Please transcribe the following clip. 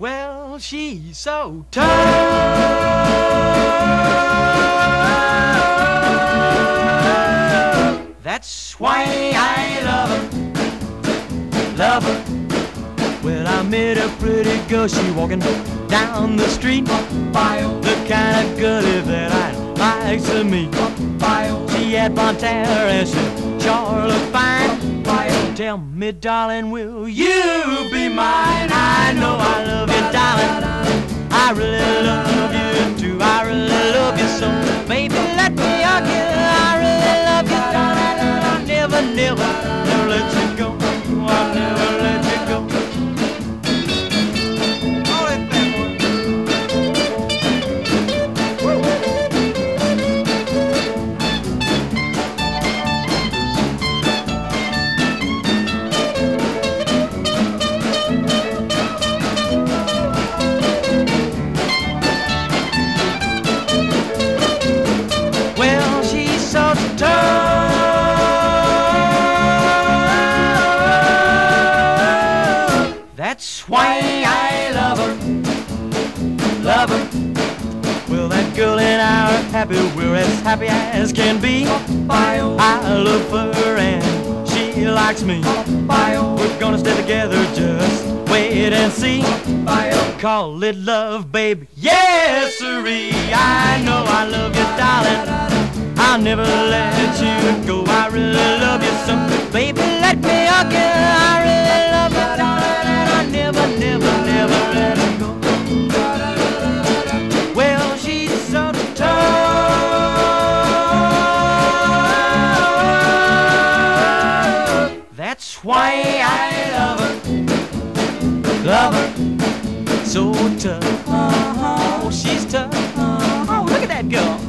Well, she's so tough. That's why I love her, love her. Well, I met a pretty girl, she walking down the street. The kind of girlie that I like to meet. She had hair and she sure fine. Tell me, darling, will you be mine? I know I love never, That's why I love her, love her. Well, that girl and I are happy, we're as happy as can be. I love her and she likes me. We're gonna stay together, just wait and see. Call it love, baby. Yes, sirree. I know I love you, darling. I'll never let you That's why I love her. Love her. So tough. Uh-huh. Oh, she's tough. Oh, look at that girl.